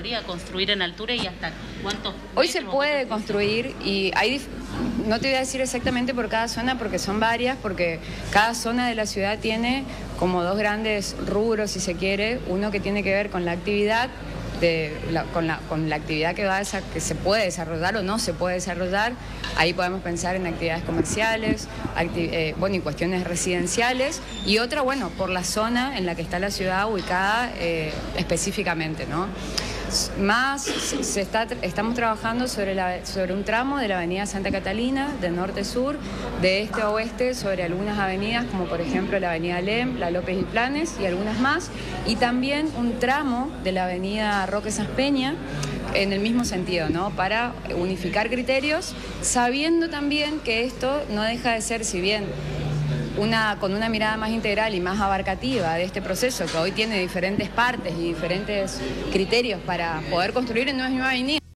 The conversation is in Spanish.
podría construir en altura y hasta cuántos Hoy se puede construir y hay no te voy a decir exactamente por cada zona porque son varias, porque cada zona de la ciudad tiene como dos grandes rubros, si se quiere, uno que tiene que ver con la actividad con, la, con, la, actividad que, va a, que se puede desarrollar o no se puede desarrollar. Ahí podemos pensar en actividades comerciales, eh, bueno, y cuestiones residenciales. Y otra, bueno, por la zona en la que está la ciudad ubicada eh, específicamente, ¿no? Más se está, estamos trabajando sobre, sobre un tramo de la avenida Santa Catalina, de norte-sur, de este a oeste, sobre algunas avenidas, como por ejemplo la avenida Lem, la López y Planes y algunas más, y también un tramo de la avenida Roque Peña en el mismo sentido, ¿no? Para unificar criterios, sabiendo también que esto no deja de ser, si bien una, con una mirada más integral y más abarcativa de este proceso, que hoy tiene diferentes partes y diferentes criterios para poder construir en misma avenida.